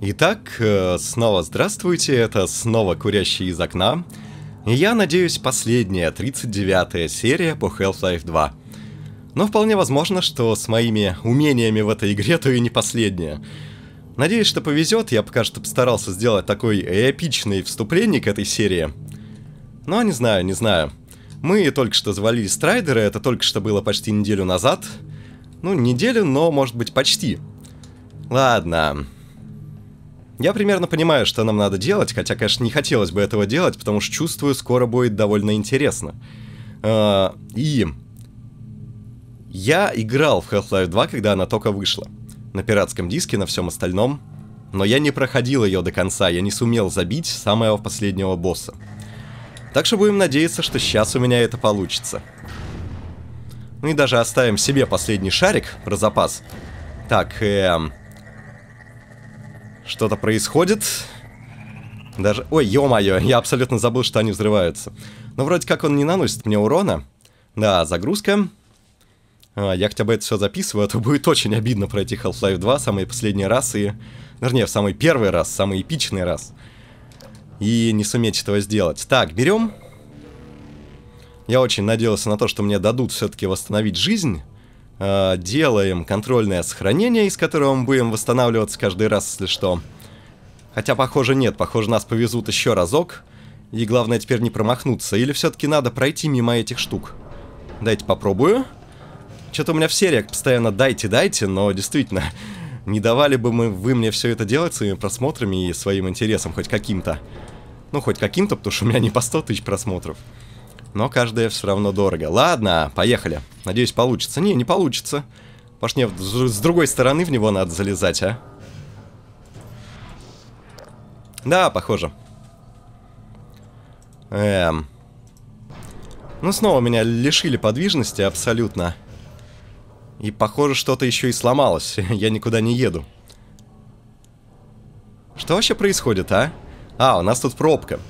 Итак, э, снова здравствуйте, это снова «Курящий из окна». И я надеюсь, последняя, 39-я серия по Half-Life 2. Но вполне возможно, что с моими умениями в этой игре то и не последняя. Надеюсь, что повезет, я пока что постарался сделать такой эпичный вступление к этой серии. Но не знаю, не знаю. Мы только что завалили Страйдера, это только что было почти неделю назад. Ну, неделю, но, может быть, почти. Ладно. Я примерно понимаю, что нам надо делать, хотя, конечно, не хотелось бы этого делать, потому что чувствую, скоро будет довольно интересно. А, и... Я играл в Half-Life 2, когда она только вышла. На пиратском диске, на всем остальном. Но я не проходил ее до конца, я не сумел забить самого последнего босса. Так что будем надеяться, что сейчас у меня это получится. Ну и даже оставим себе последний шарик про запас. Так, эм... Что-то происходит. Даже... Ой, ё-моё, я абсолютно забыл, что они взрываются. Но вроде как он не наносит мне урона. Да, загрузка. А, я хотя бы это все записываю, а то будет очень обидно пройти Half-Life 2 самый последний раз и... Вернее, в самый первый раз, самый эпичный раз. И не суметь этого сделать. Так, берем. Я очень надеялся на то, что мне дадут все-таки восстановить жизнь. Э, делаем контрольное сохранение, из которого мы будем восстанавливаться каждый раз, если что. Хотя, похоже, нет. Похоже, нас повезут еще разок. И главное теперь не промахнуться. Или все-таки надо пройти мимо этих штук. Дайте попробую. Что-то у меня в сериях постоянно дайте, дайте, но действительно, не давали бы мы, вы мне все это делать своими просмотрами и своим интересом хоть каким-то. Ну, хоть каким-то, потому что у меня не по 100 тысяч просмотров. Но каждая все равно дорого. Ладно, поехали. Надеюсь, получится. Не, не получится. Может, мне с другой стороны в него надо залезать, а? Да, похоже. Эм. Ну, снова меня лишили подвижности абсолютно. И, похоже, что-то еще и сломалось. Я никуда не еду. Что вообще происходит, а? А, у нас тут пробка.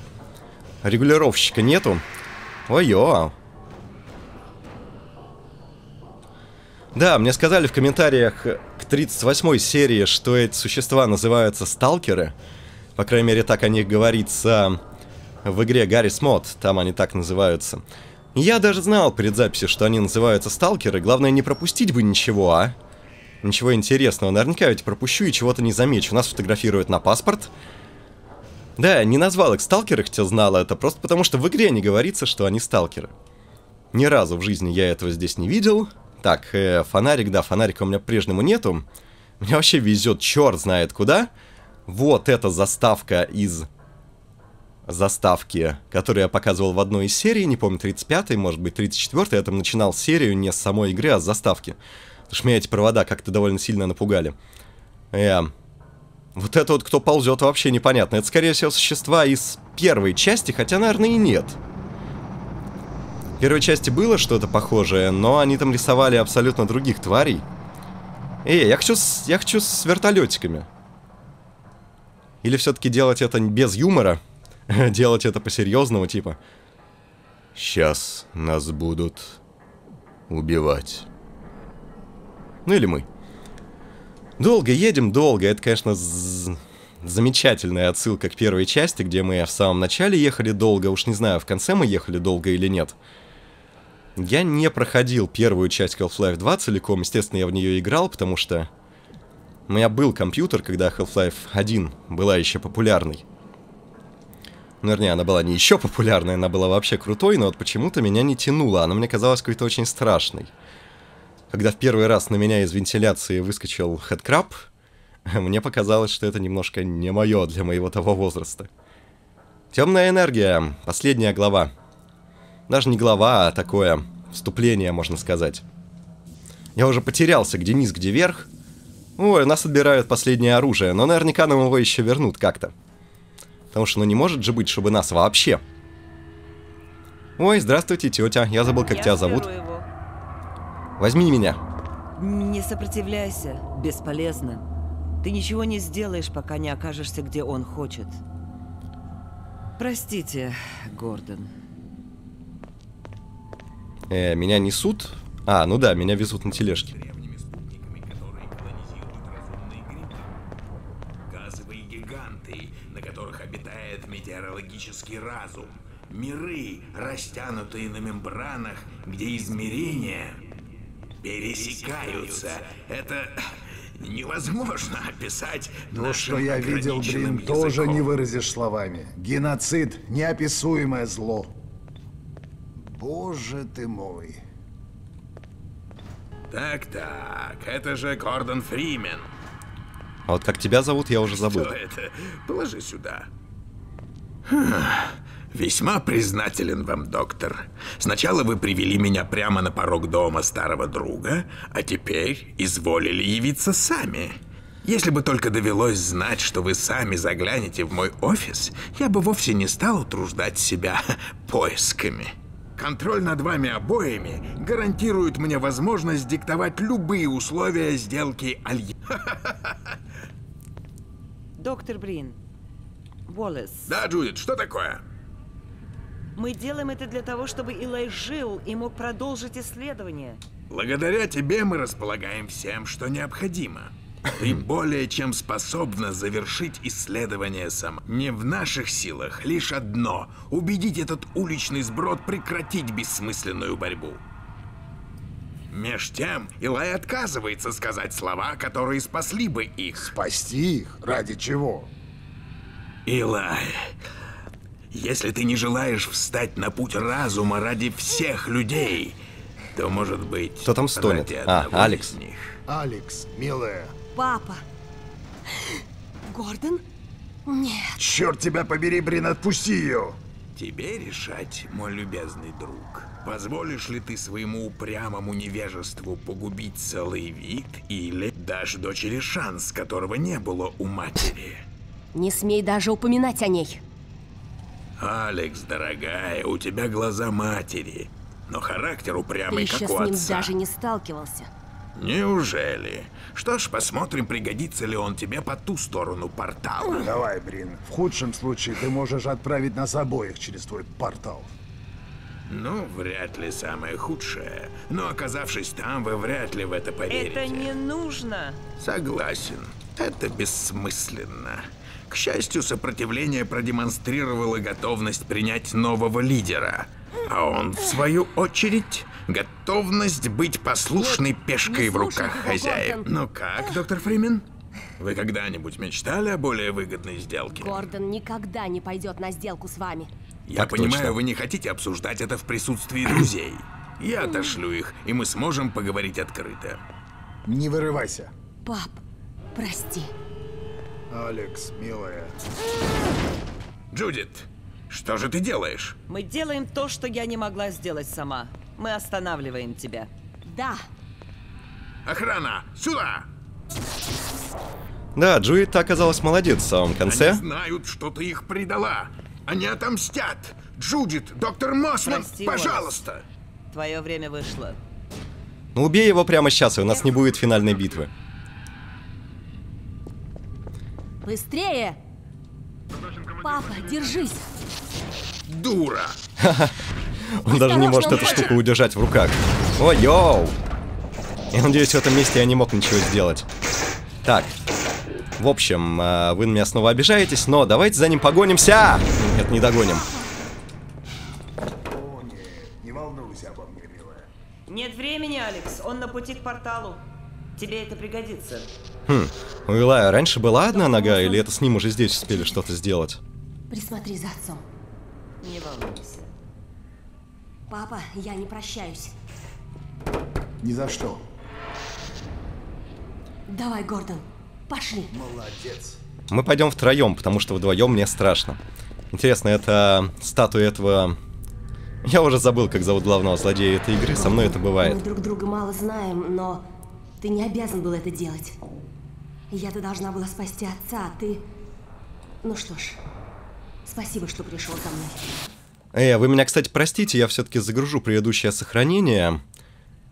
Регулировщика нету. Ой-ё. Да, мне сказали в комментариях к 38 серии, что эти существа называются сталкеры. По крайней мере, так о них говорится в игре Гаррис Мод, там они так называются. Я даже знал перед записью, что они называются сталкеры, главное не пропустить бы ничего, а? Ничего интересного, наверняка ведь пропущу и чего-то не замечу. Нас фотографируют на паспорт, да, не назвал их сталкеры, хотя знал это, просто потому что в игре не говорится, что они сталкеры. Ни разу в жизни я этого здесь не видел. Так, э, фонарик, да, фонарика у меня прежнему нету. Мне вообще везет черт знает куда. Вот эта заставка из заставки, которую я показывал в одной из серий, не помню, 35-й, может быть, 34-й, я там начинал серию не с самой игры, а с заставки. Потому что меня эти провода как-то довольно сильно напугали. Э, вот это вот кто ползет, вообще непонятно. Это, скорее всего, существа из первой части, хотя, наверное, и нет. В первой части было что-то похожее, но они там рисовали абсолютно других тварей. Эй, я хочу с, я хочу с вертолетиками. Или все-таки делать это без юмора? делать это по-серьезному, типа. Сейчас нас будут убивать. Ну или мы. Долго едем, долго. Это, конечно, замечательная отсылка к первой части, где мы в самом начале ехали долго. Уж не знаю, в конце мы ехали долго или нет. Я не проходил первую часть Half-Life 2 целиком. Естественно, я в нее играл, потому что... У меня был компьютер, когда Half-Life 1 была еще популярной. Ну, вернее, она была не еще популярной, она была вообще крутой, но вот почему-то меня не тянула. Она мне казалась какой-то очень страшной. Когда в первый раз на меня из вентиляции выскочил хедкраб, мне показалось, что это немножко не мое для моего того возраста. Темная энергия. Последняя глава. Даже не глава, а такое вступление, можно сказать. Я уже потерялся, где низ, где верх. Ой, нас отбирают последнее оружие, но наверняка нам его еще вернут как-то. Потому что ну не может же быть, чтобы нас вообще... Ой, здравствуйте, тетя. Я забыл, как Я тебя зовут. Его. Возьми меня. Не сопротивляйся, бесполезно. Ты ничего не сделаешь, пока не окажешься, где он хочет. Простите, Гордон. Э, меня несут? А, ну да, меня везут на тележке. газовые гиганты, на которых обитает метеорологический разум. Миры, растянутые на мембранах, где измерения пересекаются. Это невозможно описать То, что я видел, ограниченным Брин, тоже языком. не выразишь словами. Геноцид — неописуемое зло. Боже ты мой. Так-так, это же Гордон Фримен. А вот как тебя зовут, я уже забыл. Что это? Положи сюда. Хм, Весьма признателен вам, доктор. Сначала вы привели меня прямо на порог дома старого друга, а теперь изволили явиться сами. Если бы только довелось знать, что вы сами заглянете в мой офис, я бы вовсе не стал утруждать себя поисками. Контроль над вами обоими гарантирует мне возможность диктовать любые условия сделки Алье. Доктор Брин, Уоллес, Да, Джудит, что такое? Мы делаем это для того, чтобы Илай жил и мог продолжить исследование. Благодаря тебе мы располагаем всем, что необходимо. Ты более чем способна завершить исследование сама. Не в наших силах лишь одно — убедить этот уличный сброд прекратить бессмысленную борьбу. Меж тем, Илай отказывается сказать слова, которые спасли бы их. Спасти их? Ради чего? Илай, если ты не желаешь встать на путь разума ради всех людей, то, может быть, Кто там стонет? ради А, Алекс. из них. Алекс, милая, Папа. Гордон? Нет. черт тебя побери, Брин, отпусти ее! Тебе решать, мой любезный друг. Позволишь ли ты своему упрямому невежеству погубить целый вид или дашь дочери шанс, которого не было у матери? Не смей даже упоминать о ней. Алекс, дорогая, у тебя глаза матери, но характер Ты упрямый, еще как с у ним отца. даже не сталкивался. Неужели? Что ж, посмотрим, пригодится ли он тебе по ту сторону портала. Давай, Брин, в худшем случае ты можешь отправить нас обоих через твой портал. Ну, вряд ли самое худшее. Но оказавшись там, вы вряд ли в это поверите. Это не нужно. Согласен. Это бессмысленно. К счастью, сопротивление продемонстрировало готовность принять нового лидера. А он, в свою очередь, готовность быть послушной Нет, пешкой в руках хозяев. Гордон. Ну как, доктор Фримен? Вы когда-нибудь мечтали о более выгодной сделке? Гордон никогда не пойдет на сделку с вами. Я Так понимаю, точно. вы не хотите обсуждать это в присутствии друзей. Я отошлю их, и мы сможем поговорить открыто. Не вырывайся. Пап, прости. Алекс, милая. Джудит, что же ты делаешь? Мы делаем то, что я не могла сделать сама. Мы останавливаем тебя. Да, Охрана, сюда! Да, Джуит оказалась молодец в самом конце. Они знают, что ты их предала. Они отомстят. Джудит, доктор Мосман, Прости, пожалуйста. Твое время вышло. Ну убей его прямо сейчас, и у нас не будет финальной битвы. Быстрее! Папа, держись! Дура. Он даже не может эту штуку удержать в руках. О, йоу! Я надеюсь, в этом месте я не мог ничего сделать. Так. В общем, э, вы на меня снова обижаетесь, но давайте за ним погонимся! Нет, не догоним. О, нет, не волнуйся обо мне, милая. Нет времени, Алекс. Он на пути к порталу. Тебе это пригодится. У Илая раньше была одна нога, или это с ним уже здесь успели что-то сделать? Присмотри за отцом. Не волнуйся. Папа, я не прощаюсь. Ни за что. Давай, Гордон, пошли. Молодец. Мы пойдем втроем, потому что вдвоем мне страшно. Интересно, это статуя этого... Я уже забыл, как зовут главного злодея этой игры, со мной это Мы бывает. друг друга мало знаем, но ты не обязан был это делать. Я-то должна была спасти отца, а ты... Ну что ж, спасибо, что пришел за мной. Э, вы меня, кстати, простите, я все-таки загружу предыдущее сохранение.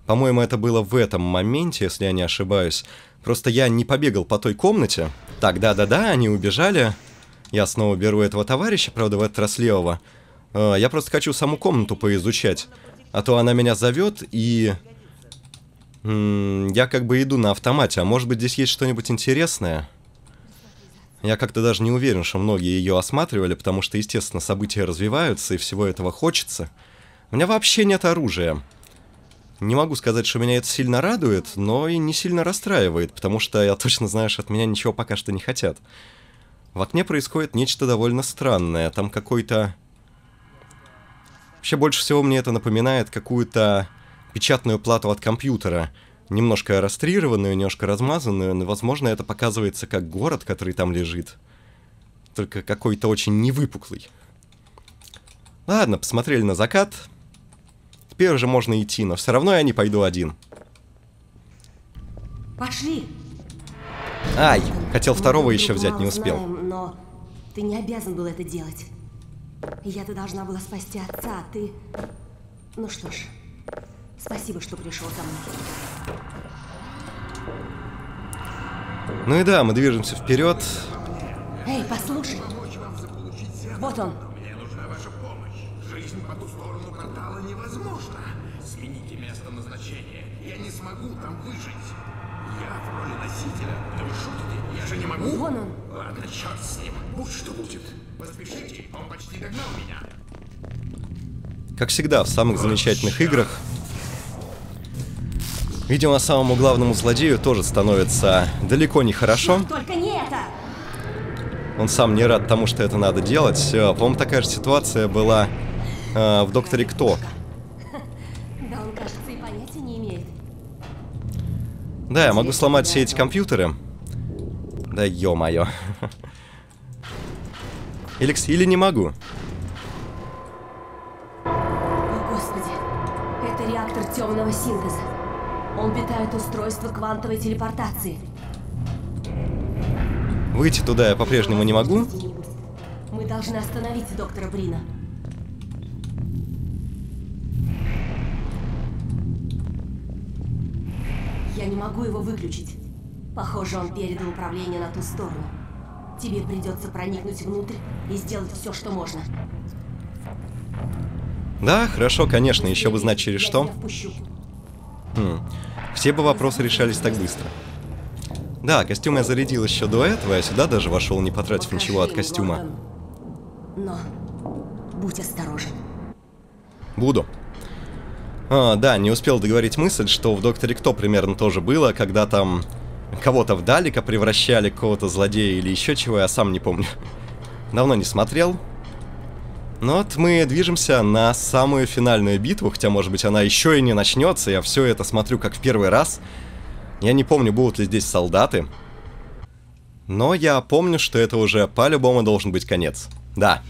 По-моему, это было в этом моменте, если я не ошибаюсь. Просто я не побегал по той комнате. Так, да-да-да, они убежали. Я снова беру этого товарища, правда, в этот раз левого. Э, я просто хочу саму комнату поизучать. А то она меня зовет, и... я как бы иду на автомате. А может быть, здесь есть что-нибудь интересное? Я как-то даже не уверен, что многие ее осматривали, потому что, естественно, события развиваются, и всего этого хочется. У меня вообще нет оружия. Не могу сказать, что меня это сильно радует, но и не сильно расстраивает, потому что я точно знаю, что от меня ничего пока что не хотят. В окне происходит нечто довольно странное. Там какой-то... Вообще, больше всего мне это напоминает какую-то печатную плату от компьютера. Немножко растрированную, немножко размазанную, но, возможно, это показывается как город, который там лежит. Только какой-то очень невыпуклый. Ладно, посмотрели на закат. Теперь уже можно идти, но все равно я не пойду один. Пошли! Ай, хотел второго Мы еще друг взять, не успел. знаем, но ты не обязан был это делать. Я-то должна была спасти отца, а ты... Ну что ж, спасибо, что пришел за мной. Ну и да, мы движемся вперед. Эй, послушай! Вот он! Мне нужна ваша помощь. Жизнь по ту сторону портала невозможна. Смените место назначения. Я не смогу там выжить. Я в роли носителя. Да вы шутите? Я же не могу. Вон он! Ладно, черт с ним. Будь что будет. Поспешите, он почти догнал меня. Как всегда, в самых замечательных играх. Видимо, самому главному злодею тоже становится далеко не хорошо. Только не это! Он сам не рад тому, что это надо делать. По-моему, такая же ситуация была э, в Докторе Кто. Да он, кажется, и понятия не имеет. Да, я могу сломать все эти компьютеры. Да ё-моё. Или, или не могу. О, Господи! Это реактор темного синтеза. Он питает устройство квантовой телепортации. Выйти туда я по-прежнему не могу. Мы должны остановить доктора Брина. Я не могу его выключить. Похоже, он передал управление на ту сторону. Тебе придется проникнуть внутрь и сделать все, что можно. Да, хорошо, конечно, еще бы знать через Я что. тебя впущу. Хм. Все бы вопросы решались так быстро. Да, костюм я зарядил еще до этого, я сюда даже вошел, не потратив Покажи ничего от костюма. Гордон. Но будь осторожен. Буду. А, да, не успел договорить мысль, что в Докторе Кто примерно тоже было, когда там кого-то в Далика превращали, кого-то злодея или еще чего, я сам не помню. Давно не смотрел. Но вот мы движемся на самую финальную битву, хотя, может быть, она еще и не начнется. Я все это смотрю как в первый раз. Я не помню, будут ли здесь солдаты. Но я помню, что это уже по-любому должен быть конец. Да.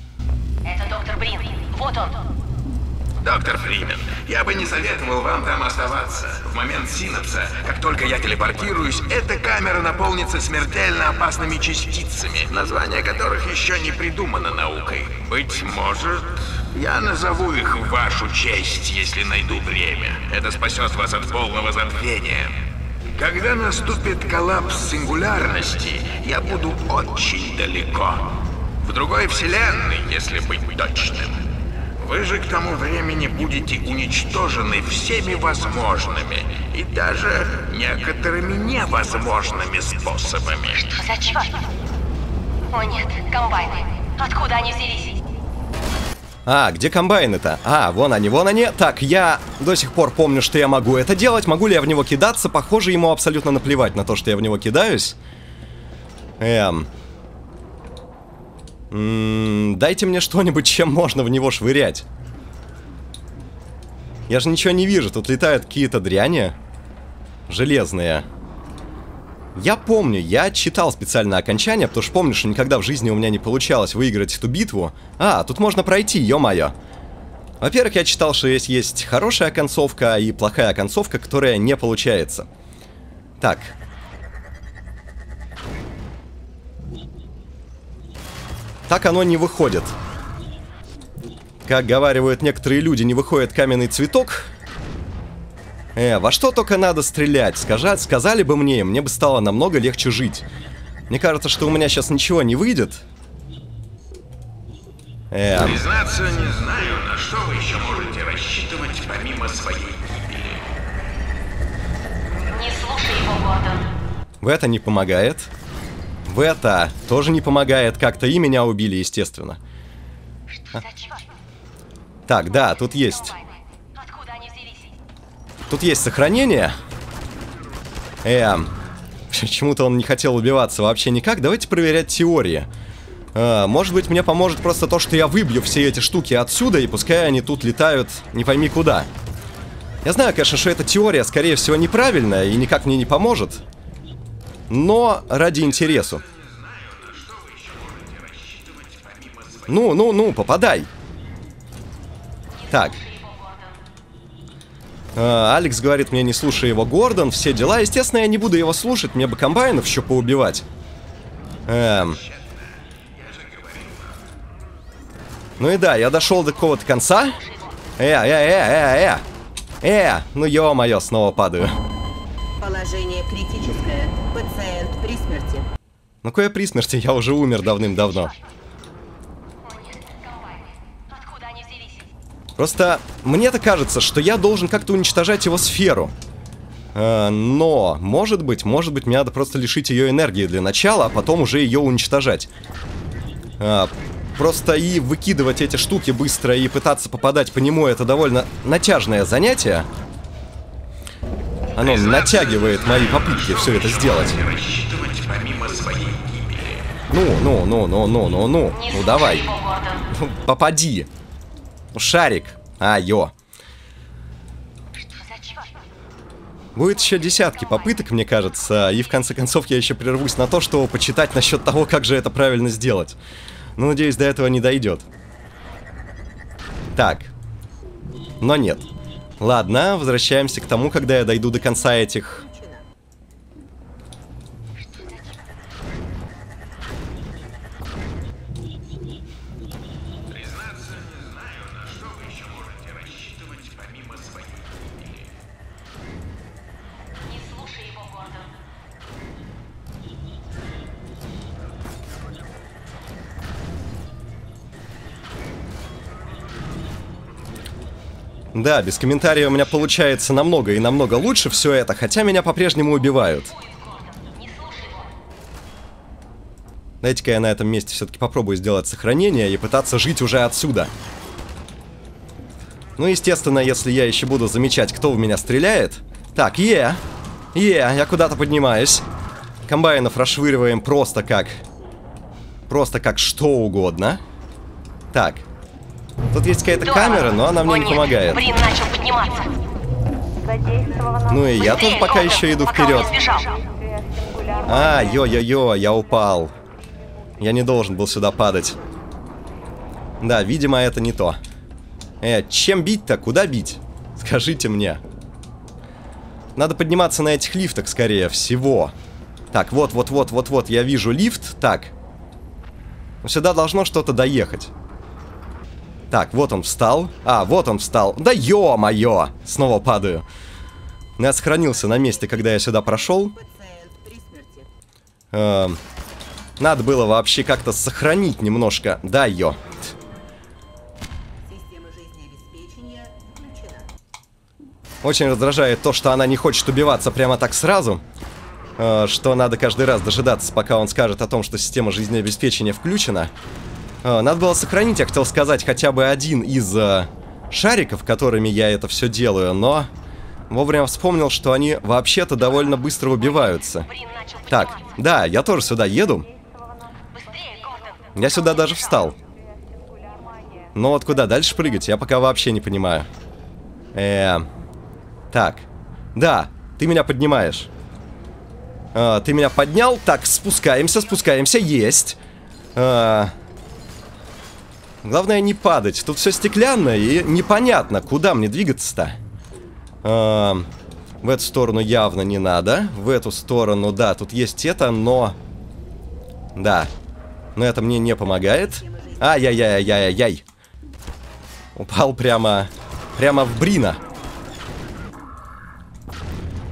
Это доктор Брин. Вот он. Доктор Фримен, я бы не советовал вам там оставаться. В момент синапса, как только я телепортируюсь, эта камера наполнится смертельно опасными частицами, название которых еще не придумано наукой. Быть может, я назову их в вашу честь, если найду время. Это спасет вас от полного забвения. Когда наступит коллапс сингулярности, я буду очень далеко. В другой вселенной, если быть точным. Вы же к тому времени будете уничтожены всеми возможными и даже некоторыми невозможными способами. За черт? О нет, комбайны. Откуда они взялись? А, где комбайны-то? А, вон они, вон они. Так, я до сих пор помню, что я могу это делать. Могу ли я в него кидаться? Похоже, ему абсолютно наплевать на то, что я в него кидаюсь. Эм. Дайте мне что-нибудь, чем можно в него швырять. Я же ничего не вижу. Тут летают какие-то дряни. Железные. Я помню, я читал специально окончание, потому что помню, что никогда в жизни у меня не получалось выиграть эту битву. А, тут можно пройти, ё-моё. Во-первых, я читал, что есть, есть хорошая концовка и плохая концовка, которая не получается. Так. Так оно не выходит. Как говаривают некоторые люди, не выходит каменный цветок. Э, во что только надо стрелять? Скажать, сказали бы мне, мне бы стало намного легче жить. Мне кажется, что у меня сейчас ничего не выйдет. Э, Признаться, не знаю, на что вы еще можете рассчитывать помимо своей гибели. Не слушай его, Гордон. в это не помогает. Это тоже не помогает как-то, и меня убили, естественно. А. Так, да, тут есть. Тут есть сохранение. Эм, почему-то он не хотел убиваться вообще никак. Давайте проверять теории. А, может быть, мне поможет просто то, что я выбью все эти штуки отсюда, и пускай они тут летают не пойми куда. Я знаю, конечно, что эта теория, скорее всего, неправильная и никак мне не поможет. Но ради интересу. Ну, ну, ну, попадай. Так. А, Алекс говорит мне, не слушай его, Гордон, все дела. Естественно, я не буду его слушать, мне бы комбайнов еще поубивать. Эм. Ну и да, я дошел до какого-то конца. Э, э, э, э, э. Э, ну ё-моё, снова падаю. Положение критическое. Пациент при смерти. Ну кое при смерти, я уже умер давным-давно. Просто мне-то кажется, что я должен как-то уничтожать его сферу. Э, но, может быть, может быть, мне надо просто лишить ее энергии для начала, а потом уже ее уничтожать. Э, просто и выкидывать эти штуки быстро и пытаться попадать по нему, это довольно натяжное занятие. Оно натягивает мои попытки все это сделать. Ну, ну, ну, ну, ну, ну, ну, ну, давай. Попади. Шарик. А, ё. Будет еще десятки попыток, мне кажется, и в конце концов я еще прервусь на то, чтобы почитать насчет того, как же это правильно сделать. Но надеюсь, до этого не дойдет. Так. Но нет. Ладно, возвращаемся к тому, когда я дойду до конца этих Да, без комментариев у меня получается намного и намного лучше все это, хотя меня по-прежнему убивают. Дайте-ка я на этом месте все-таки попробую сделать сохранение и пытаться жить уже отсюда. Ну, естественно, если я еще буду замечать, кто в меня стреляет. Так, е, е, я куда-то поднимаюсь. Комбайнов расшвыриваем просто как... Просто как что угодно. Так, Тут есть какая-то камера, но она мне О, не помогает. Брин начал подниматься. Ну и я тоже пока еще иду вперед. А, ё-ё-ё, я упал. Я не должен был сюда падать. Да, видимо, это не то. Э, чем бить-то? Куда бить? Скажите мне. Надо подниматься на этих лифтах, скорее всего. Так, вот-вот-вот-вот-вот, я вижу лифт. Так. Сюда должно что-то доехать. Так, вот он встал. А, вот он встал. Да ё-моё! Снова падаю. Я сохранился на месте, когда я сюда прошел. Эм, надо было вообще как-то сохранить немножко. Да, ё. Очень раздражает то, что она не хочет убиваться прямо так сразу. Э, что надо каждый раз дожидаться, пока он скажет о том, что система жизнеобеспечения включена. Надо было сохранить, я хотел сказать, хотя бы один из э, шариков, которыми я это все делаю, но вовремя вспомнил, что они вообще-то довольно быстро убиваются. Так, да, я тоже сюда еду. Я сюда даже встал. Но вот куда дальше прыгать, я пока вообще не понимаю. Э, так, да, ты меня поднимаешь. А, ты меня поднял, так, спускаемся, спускаемся, есть. Главное не падать. Тут все стеклянное и непонятно, куда мне двигаться-то. А, в эту сторону явно не надо. В эту сторону, да, тут есть это, но... Да. Но это мне не помогает. Ай-яй-яй-яй-яй-яй. Упал прямо... Прямо в Брина.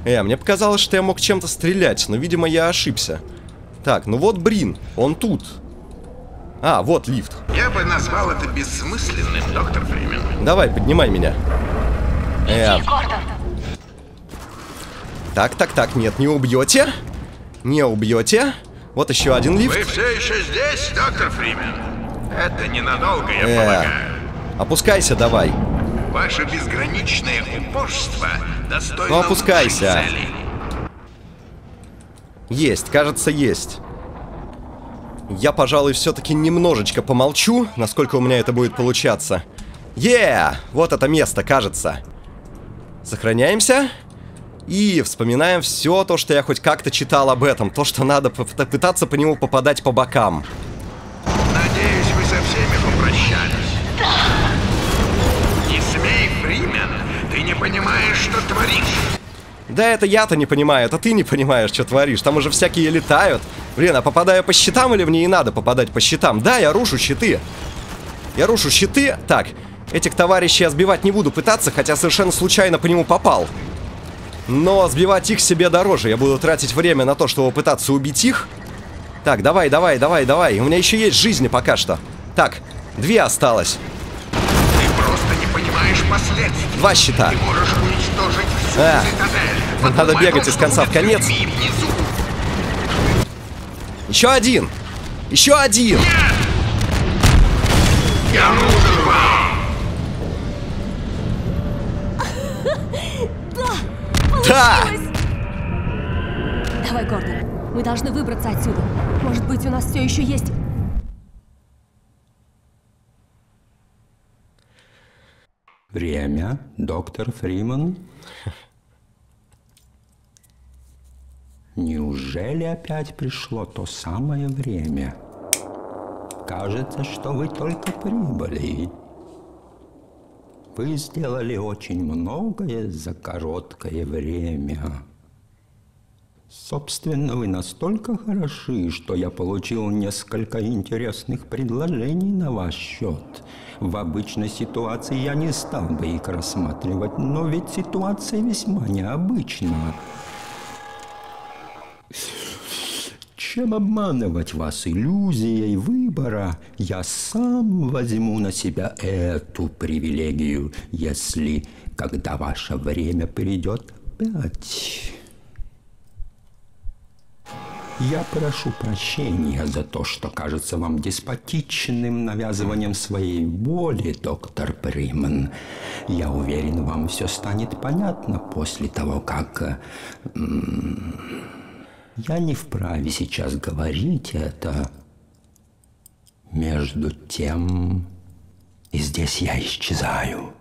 Э, мне показалось, что я мог чем-то стрелять, но, видимо, я ошибся. Так, ну вот Брин, он тут. А, вот лифт. Я бы назвал это бессмысленным, доктор Фримен. Давай, поднимай меня. Э. Так, так, так, нет, не убьете. Не убьете. Вот еще один лифт. Вы все еще здесь, доктор Фримен? Это ненадолго, я Э. полагаю. Опускайся давай. Ваше безграничное упорство достойно Ну, опускайся. целей. Есть, кажется, есть. Я, пожалуй, все-таки немножечко помолчу, насколько у меня это будет получаться. Е! Вот это место, кажется. Сохраняемся. И вспоминаем все то, что я хоть как-то читал об этом. То, что надо пытаться по нему попадать по бокам. Надеюсь, вы со всеми попрощались. Не смей, Фримен, ты не понимаешь, что творишь. Да это я-то не понимаю, это ты не понимаешь, что творишь. Там уже всякие летают. Блин, а попадаю по щитам или мне и надо попадать по щитам? Да, я рушу щиты. Я рушу щиты. Так, этих товарищей я сбивать не буду пытаться, хотя совершенно случайно по нему попал. Но сбивать их себе дороже. Я буду тратить время на то, чтобы пытаться убить их. Так, давай, давай, давай, давай. У меня еще есть жизни пока что. Так, две осталось. Ты просто не понимаешь последствий. Два щита. Ты можешь уничтожить всю А, цитадель. Надо бегать из конца в конец. Еще один. Еще один. Я нужен вам. Да! Давай, Гордон. Мы должны выбраться отсюда. Может быть, у нас все еще есть... Время, доктор Фриман. Неужели опять пришло то самое время? Кажется, что вы только прибыли. Вы сделали очень многое за короткое время. Собственно, вы настолько хороши, что я получил несколько интересных предложений на ваш счет. В обычной ситуации я не стал бы их рассматривать, но ведь ситуация весьма необычна. Чем обманывать вас иллюзией выбора, я сам возьму на себя эту привилегию, если, когда ваше время придет, опять... Я прошу прощения за то, что кажется вам деспотичным навязыванием своей воли, доктор Приман. Я уверен, вам все станет понятно после того, как... м, Я не вправе сейчас говорить это. Между тем, и здесь я исчезаю.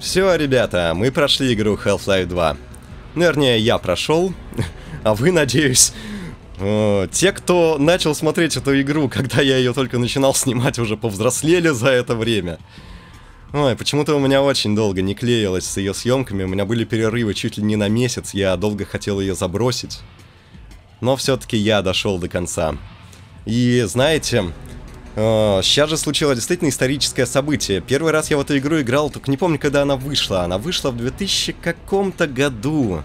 Все, ребята, мы прошли игру Half-Life 2. Ну, Вернее, я прошел, а вы, надеюсь, э, те, кто начал смотреть эту игру, когда я ее только начинал снимать, уже повзрослели за это время. Ой, почему-то у меня очень долго не клеилось с ее съемками, у меня были перерывы чуть ли не на месяц, я долго хотел ее забросить. Но все-таки я дошел до конца. И знаете, сейчас же случилось действительно историческое событие. Первый раз я в эту игру играл, только не помню, когда она вышла. Она вышла в 2000 каком-то году.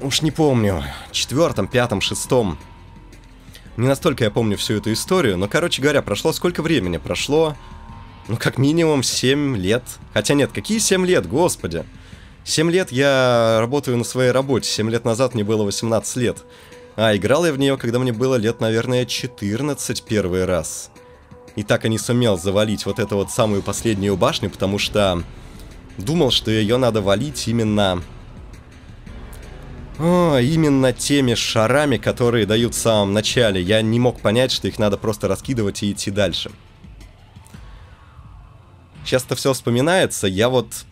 Уж не помню. Четвертом, пятом, шестом. Не настолько я помню всю эту историю, но, короче говоря, прошло сколько времени? Прошло, ну, как минимум 7 лет. Хотя нет, какие 7 лет, господи. 7 лет я работаю на своей работе. 7 лет назад мне было 18 лет. А, играл я в нее, когда мне было лет, наверное, 14 первый раз. И так и не сумел завалить вот эту вот самую последнюю башню, потому что думал, что ее надо валить именно... О, именно теми шарами, которые дают в самом начале. Я не мог понять, что их надо просто раскидывать и идти дальше. Сейчас это все вспоминается, я вот...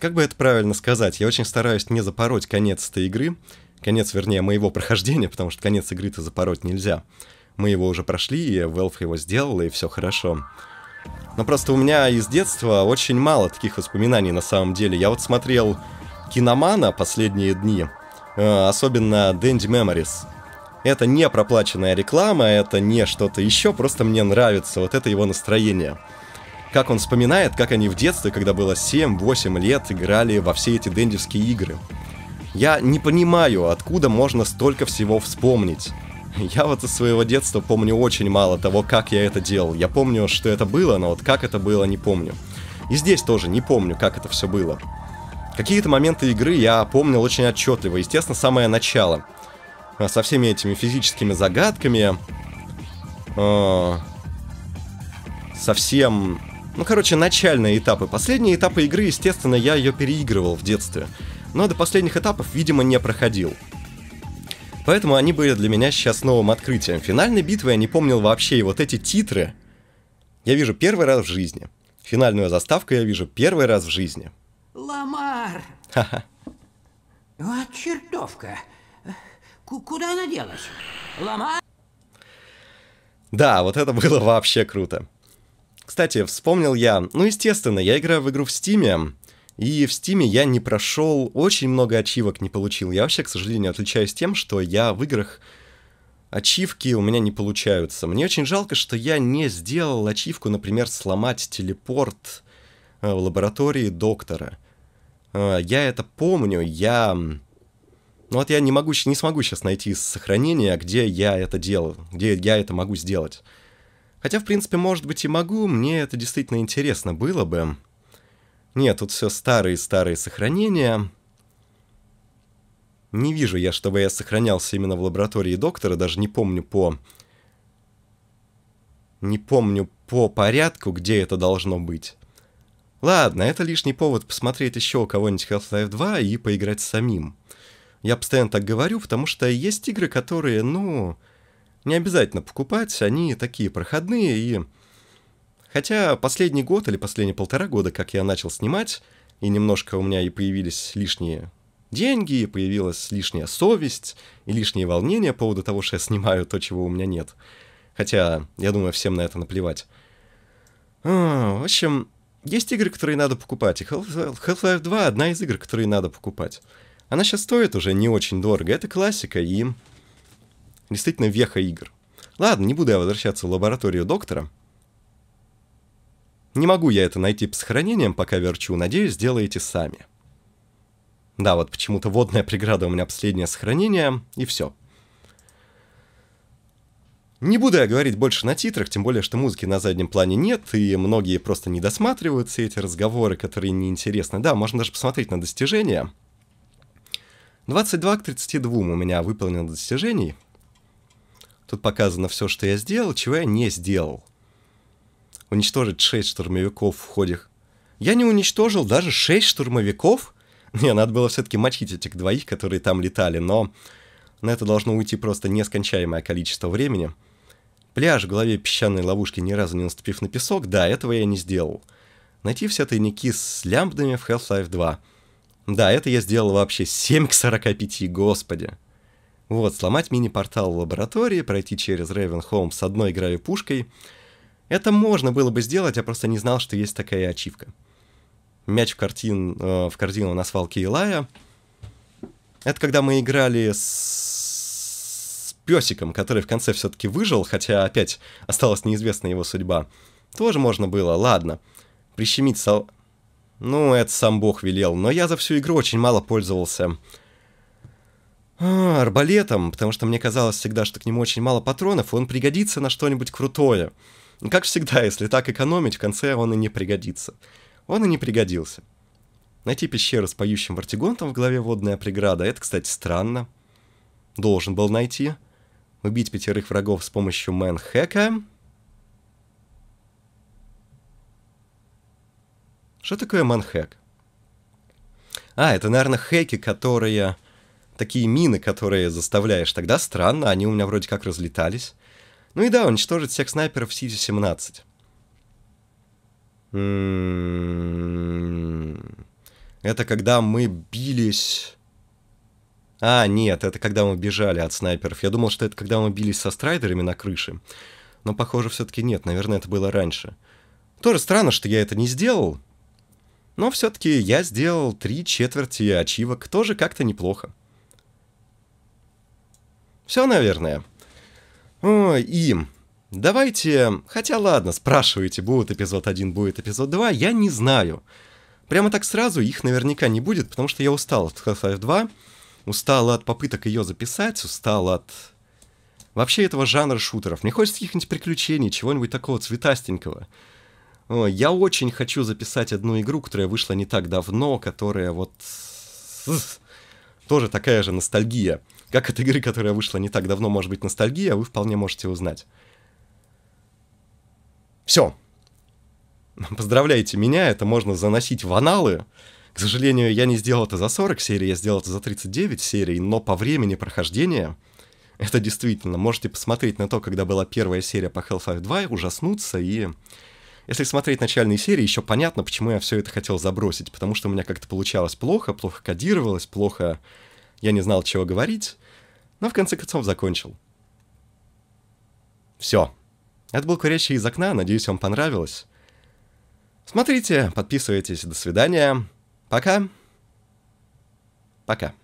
Как бы это правильно сказать? Я очень стараюсь не запороть конец этой игры. Конец, вернее, моего прохождения, потому что конец игры-то запороть нельзя. Мы его уже прошли, и Valve его сделала, и все хорошо. Но просто у меня из детства очень мало таких воспоминаний на самом деле. Я вот смотрел Киномана последние дни, э, особенно Dandy Memories. Это не проплаченная реклама, это не что-то еще, просто мне нравится вот это его настроение. Как он вспоминает, как они в детстве, когда было 7-8 лет, играли во все эти дендевские игры. Я не понимаю, откуда можно столько всего вспомнить. Я вот из своего детства помню очень мало того, как я это делал. Я помню, что это было, но вот как это было, не помню. И здесь тоже не помню, как это все было. Какие-то моменты игры я помнил очень отчетливо. Естественно, самое начало. А, со всеми этими физическими загадками. Э, совсем... Ну, короче, начальные этапы. Последние этапы игры, естественно, я ее переигрывал в детстве. Но до последних этапов, видимо, не проходил. Поэтому они были для меня сейчас новым открытием. Финальной битвы я не помнил вообще, и вот эти титры я вижу первый раз в жизни. Финальную заставку я вижу первый раз в жизни. Ламар! Ха-ха. Вот чертовка! Ку- Куда она делась? Ламар? Да, вот это было вообще круто. Кстати, вспомнил я, ну, естественно, я играю в игру в Стиме, и в Стиме я не прошел, очень много ачивок не получил. Я вообще, к сожалению, отличаюсь тем, что я в играх ачивки у меня не получаются. Мне очень жалко, что я не сделал ачивку, например, сломать телепорт э, в лаборатории доктора. Э, Я это помню, я... Ну вот я не могу, не смогу сейчас найти сохранение, где я это делал, где я это могу сделать. Хотя, в принципе, может быть и могу, мне это действительно интересно было бы. Нет, тут все старые-старые сохранения. Не вижу я, чтобы я сохранялся именно в лаборатории доктора, даже не помню по... Не помню по порядку, где это должно быть. Ладно, это лишний повод посмотреть еще у кого-нибудь Half-Life 2 и поиграть самим. Я постоянно так говорю, потому что есть игры, которые, ну, не обязательно покупать, они такие проходные и... Хотя последний год или последние полтора года, как я начал снимать, и немножко у меня и появились лишние деньги, и появилась лишняя совесть, и лишние волнения по поводу того, что я снимаю то, чего у меня нет. Хотя, я думаю, всем на это наплевать. А, в общем, есть игры, которые надо покупать, и Half- Half-Life 2 одна из игр, которые надо покупать. Она сейчас стоит уже не очень дорого, это классика и действительно веха игр. Ладно, не буду я возвращаться в лабораторию доктора. Не могу я это найти по сохранениям, пока верчу, надеюсь, сделаете сами. Да, вот почему-то водная преграда у меня последнее сохранение, и все. Не буду я говорить больше на титрах, тем более, что музыки на заднем плане нет, и многие просто не досматривают все эти разговоры, которые неинтересны. Да, можно даже посмотреть на достижения. 22 к 32 у меня выполнено достижений. Тут показано все, что я сделал, чего я не сделал. Уничтожить 6 штурмовиков в ходе... Я не уничтожил даже 6 штурмовиков? Не, надо было все-таки мочить этих двоих, которые там летали, но на это должно уйти просто нескончаемое количество времени. Пляж в голове песчаной ловушки, ни разу не наступив на песок, да, этого я не сделал. Найти все тайники с лямбдами в Half-Life 2. Да, это я сделал вообще 7 к 45, господи. Вот, сломать мини-портал в лаборатории, пройти через Рейвенхолм с одной игровой пушкой. Это можно было бы сделать, я просто не знал, что есть такая ачивка. Мяч в, картин, э, в корзину на свалке Илая. Это когда мы играли с, с песиком, который в конце все-таки выжил, хотя опять осталась неизвестна его судьба. Тоже можно было, ладно. Прищемить сол... Ну, это сам бог велел, но я за всю игру очень мало пользовался арбалетом, потому что мне казалось всегда, что к нему очень мало патронов, и он пригодится на что-нибудь крутое. И Как всегда, если так экономить, в конце он и не пригодится. Он и не пригодился. Найти пещеру с поющим вартигонтом в голове водная преграда, это, кстати, странно. Должен был найти. Убить пятерых врагов с помощью мэн-хэка. Что такое манхэк? А, это, наверное, хэки, которые... Такие мины, которые заставляешь. Тогда странно, они у меня вроде как разлетались. Ну и да, уничтожить всех снайперов в Сити-17. М-м-м. Это когда мы бились... А, нет, это когда мы бежали от снайперов. Я думал, что это когда мы бились со страйдерами на крыше. Но, похоже, все-таки нет. Наверное, это было раньше. Тоже странно, что я это не сделал. Но все-таки я сделал три четверти ачивок. Тоже как-то неплохо. Все, наверное. Ой, и Давайте, хотя ладно, спрашиваете, будет эпизод 1, будет эпизод 2, я не знаю. Прямо так сразу их наверняка не будет, потому что я устал от Half-Life 2, устал от попыток ее записать, устал от вообще этого жанра шутеров. Мне хочется каких-нибудь приключений, чего-нибудь такого цветастенького. О, я очень хочу записать одну игру, которая вышла не так давно, которая вот... Тоже такая же ностальгия. Как от игры, которая вышла не так давно, может быть ностальгия, вы вполне можете узнать. Все. Поздравляйте меня, это можно заносить в аналы. К сожалению, я не сделал это за 40 серий, я сделал это за 39 серий, но по времени прохождения это действительно, можете посмотреть на то, когда была первая серия по Half-Life 2, ужаснуться, и если смотреть начальные серии, еще понятно, почему я все это хотел забросить, потому что у меня как-то получалось плохо, плохо кодировалось, плохо... Я не знал, чего говорить, но в конце концов закончил. Все. Это был «Курящий из окна», надеюсь, вам понравилось. Смотрите, подписывайтесь, до свидания. Пока. Пока.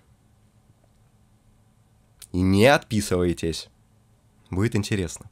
И не отписывайтесь. Будет интересно.